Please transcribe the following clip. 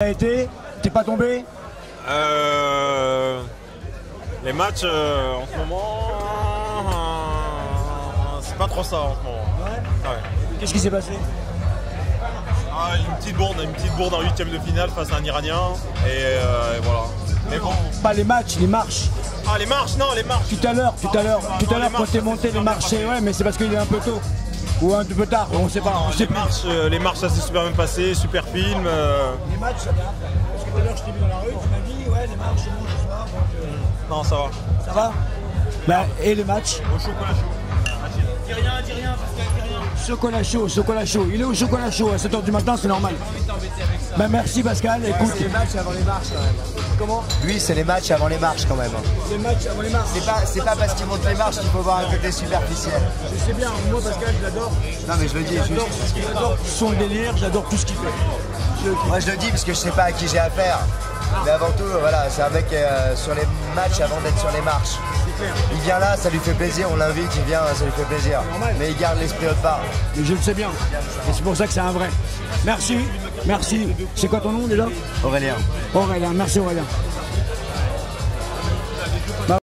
a été T'es pas tombé Euh, les matchs euh, en ce moment, euh, c'est pas trop ça en ce moment. Ouais. Qu'est-ce qui s'est passé Ah, une petite bourde, une petite bourde en huitième de finale face à un Iranien et, euh, et voilà. Mais bon. Pas les matchs, les marches. Ah les marches, non les marches. Tout à l'heure, tout à l'heure, Ah, tout à l'heure quand t'es monté les marches, ouais, mais c'est parce qu'il est un peu tôt. Ou un peu tard, on sait pas, on sait Les marches, euh, les marches, ça s'est super bien passé, super film. euh, Les matchs, ça après. Parce que tout à l'heure, je t'ai vu dans la rue, tu m'as dit, ouais, les matchs, c'est bon ce soir, donc, non, ça va. euh, ça va? Bah, Et les matchs? Au chocolat chaud. Dis rien, dis rien, Pascal, dis rien. Chocolat chaud, chocolat chaud. Il est au chocolat chaud à 7h du matin, c'est normal. Bah, merci Pascal, écoute. C'est les matchs avant les marches quand même. Comment? Lui, c'est les matchs avant les marches quand même. Les matchs avant les marches. C'est pas, c'est pas parce qu'il monte les marches qu'il faut voir un côté superficiel. Je sais bien, moi Pascal, je l'adore. Non, mais je le dis juste. J'adore son délire, j'adore tout ce qu'il fait. Moi, je le dis parce que je sais pas à qui j'ai affaire. Mais avant tout, voilà, c'est un mec euh, sur les matchs avant d'être sur les marches. Il vient là, ça lui fait plaisir, on l'invite, il vient, ça lui fait plaisir. Mais il garde l'esprit autre part. Et je le sais bien. Et c'est pour ça que c'est un vrai. Merci, merci. C'est quoi ton nom déjà? Aurélien. Aurélien, merci Aurélien.